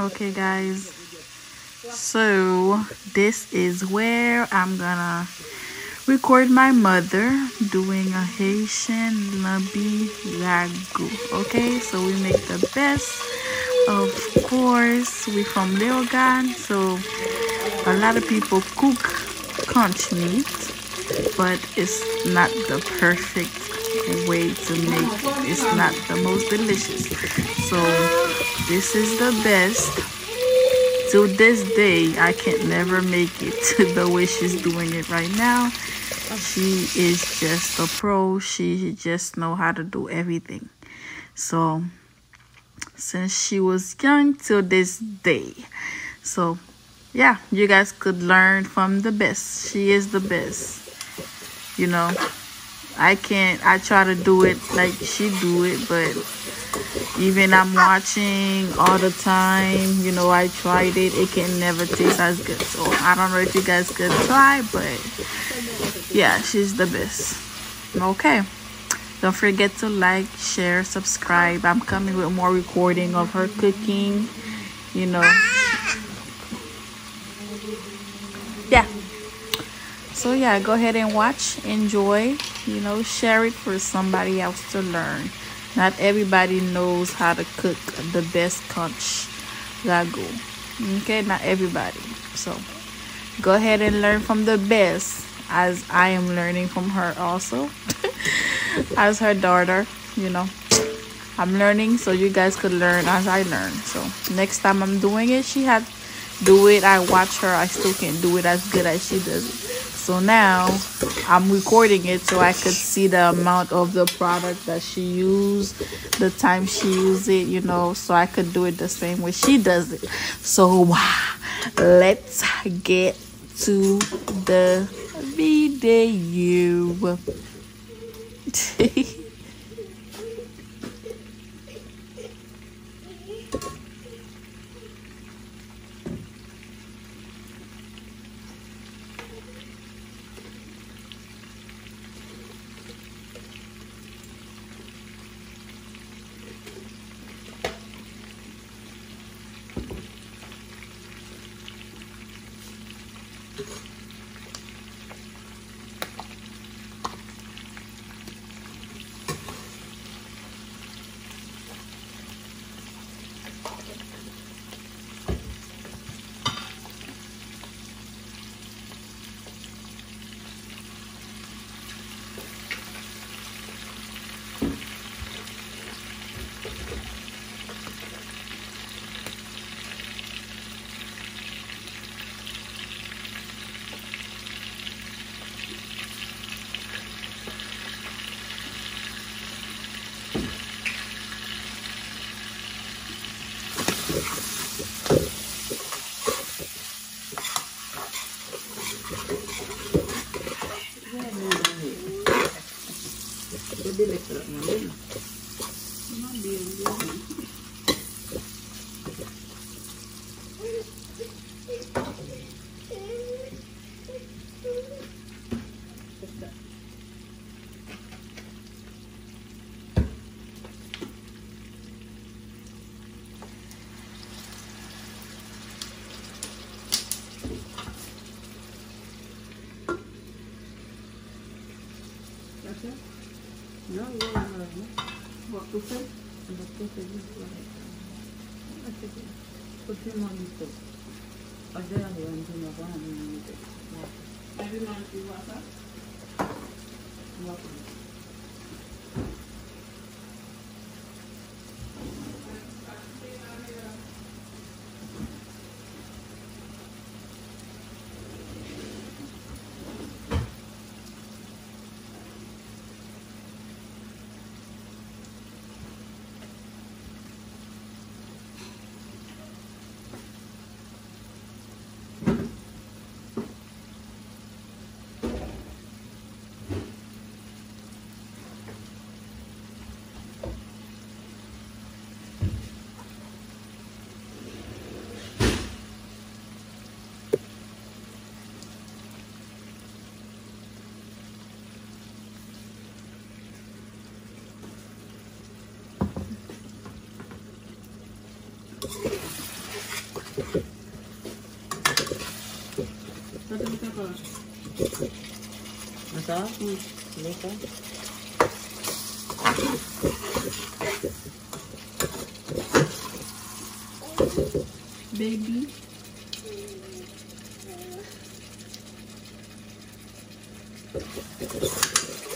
okay guys so this is where i'm gonna record my mother doing a haitian lambi ragu okay so we make the best of course we from Leogane so a lot of people cook conch meat but it's not the perfect way to make it. It's not the most delicious. So this is the best. To this day, I can never make it to the way she's doing it right now. She is just a pro. She just know how to do everything. So since she was young till this day. So yeah, you guys could learn from the best. She is the best. You know, I can't, I try to do it like she do it, but even I'm watching all the time, you know, I tried it. It can never taste as good. So I don't know if you guys could try, but yeah, she's the best. Okay. Don't forget to like, share, subscribe. I'm coming with more recording of her cooking, you know. Yeah. So yeah, go ahead and watch, enjoy, you know, share it for somebody else to learn. Not everybody knows how to cook the best conch ragu. Okay, not everybody. So go ahead and learn from the best as I am learning from her also. as her daughter, you know. I'm learning so you guys could learn as I learn. So next time I'm doing it, she had do it. I watch her. I still can't do it as good as she does it. So now I'm recording it so I could see the amount of the product that she used, the time she used it, you know, so I could do it the same way she does it. So let's get to the video. diyorum. Bakın. Ne oluyor? Bakın. Yo no lo no. Waktu saya, waktu saya jual itu. Kursi manito. Ada yang bantu apa yang itu. Tapi mantu apa? Waktu. Kata Masa? Hmm. Leka? Baby. Buti.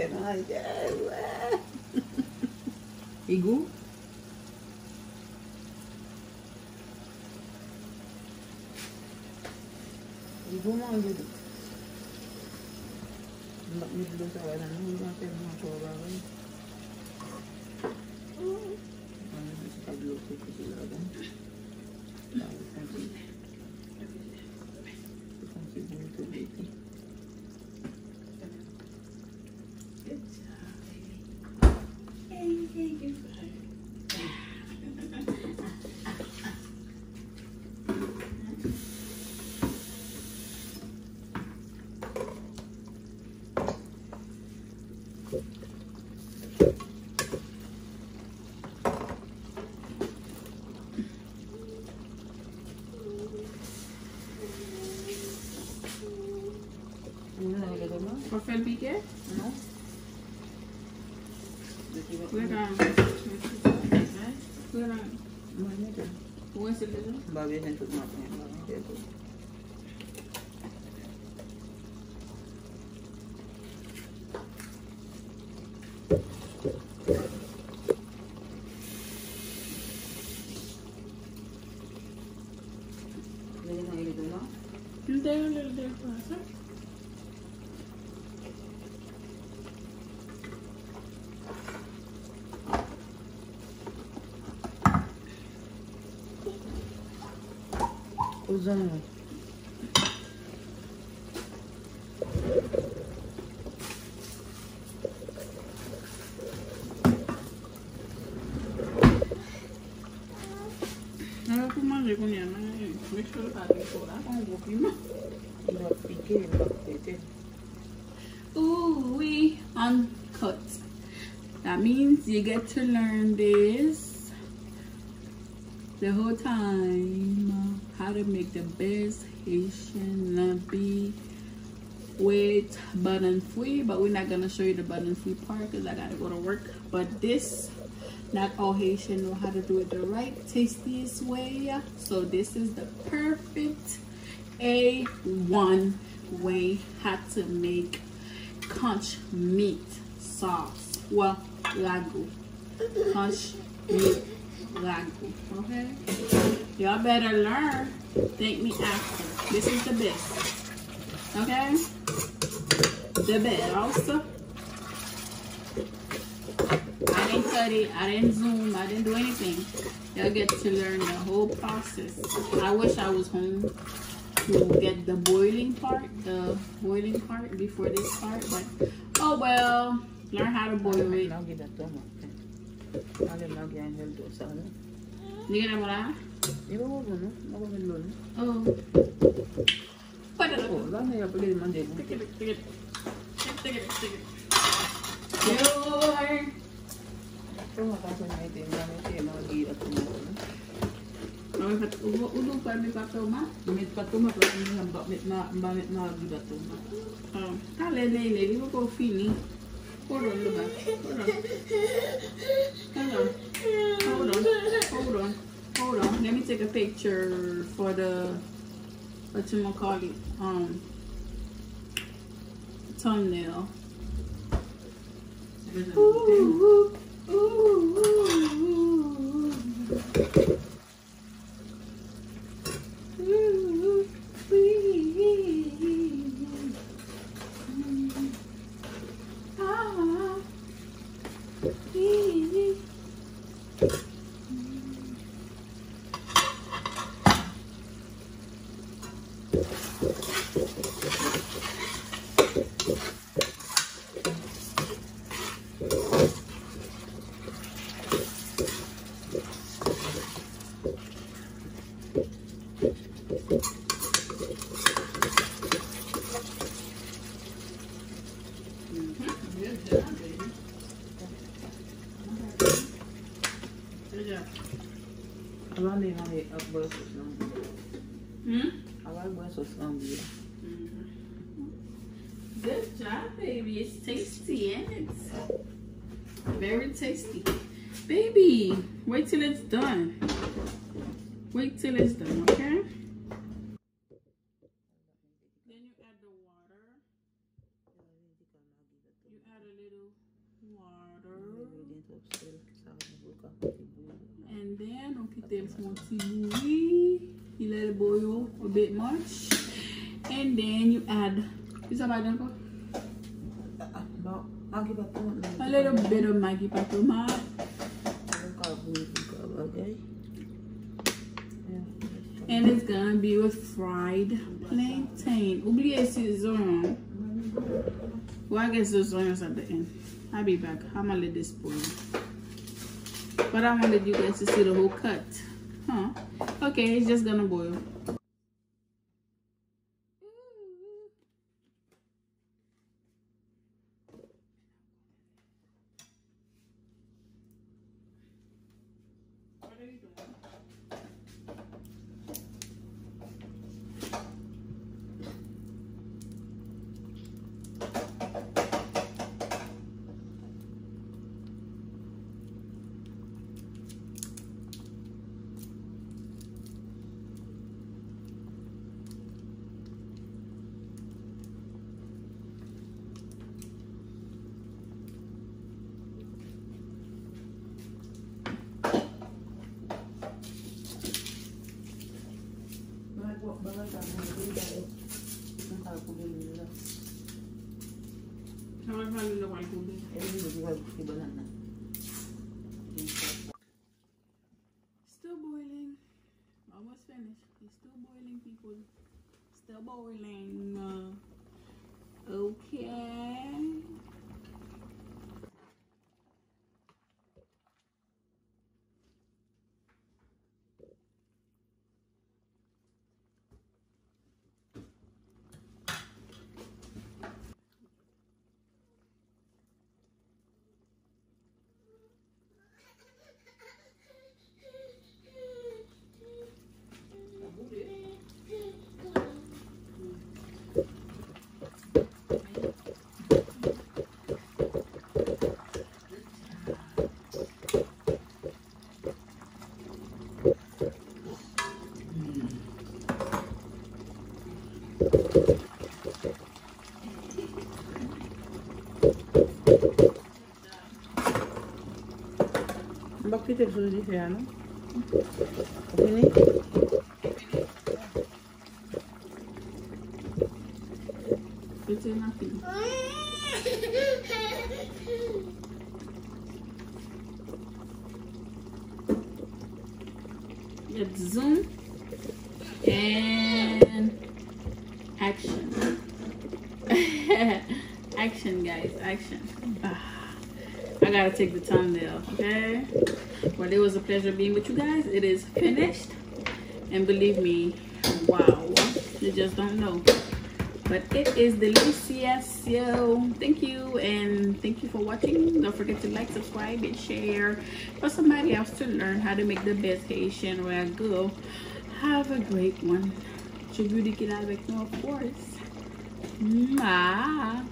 memang aja. Igu? Igu mau gitu Mbak ini dulu kawanan ini mau coba lagi? Mana bisa tadi sih Bukan Ano na ilagay mo? Mwen se le zon? Ba we gen tout maten. Uzan mo. Ano kung mali ko niya? Make sure ka rin ko. Ako ang buki mo. Iba pikir. Ooh, we uncut. That means you get to learn this the whole time. How to make the best Haitian lambi with button free, but we're not gonna show you the button free part because I gotta go to work. But this, not all Haitian know how to do it the right, tastiest way. So this is the perfect A1 way how to make conch meat sauce. Well, ragu. Conch meat Okay? Y'all better learn. Thank me after. This is the best. Okay? The best. Also, I didn't it. I didn't zoom. I didn't do anything. Y'all get to learn the whole process. I wish I was home to get the boiling part, the boiling part before this part, but oh well. Learn how to boil it. Alam lagi ang heldo sa ano. Hindi ka na mula? Iba fini. Hold on. Hold on. Hold on. Let me take a picture for the what you gonna call it? Um thumbnail. Ooh, ooh, ooh. Ooh, Alani, honey, up, Hmm? Awa mwen sos gambi ya. Good job, baby. It's tasty and it's very tasty. Baby, wait till it's done. Wait till it's done, okay? Then you add the water. You add a little water. And then on quitte le small tea bouillie. You let it boil a bit much. And then you add is that my uncle? Pa. A little bit of Maggi Patomat. And it's gonna be with fried plantain. Oubliez ces oignons. Well, I guess those onions at the end. I'll be back. I'm gonna let this boil. But I wanted you guys to see the whole cut. Huh? Okay, it's just gonna boil. What are you doing? How am I gonna know I can do? Still boiling. Almost finished. It's still boiling, people. Still boiling. Uh, sana. Ini It's nothing. Let's zoom and action. action, guys, action. Ah. I gotta take the thumbnail, okay? Well, it was a pleasure being with you guys. It is finished, and believe me, wow, you just don't know. But it is delicious so thank you and thank you for watching. Don't forget to like subscribe and share for somebody else to learn how to make the best haitian ragu. Have a great one. Je vous dis qu'il avec nous of course. Mwah.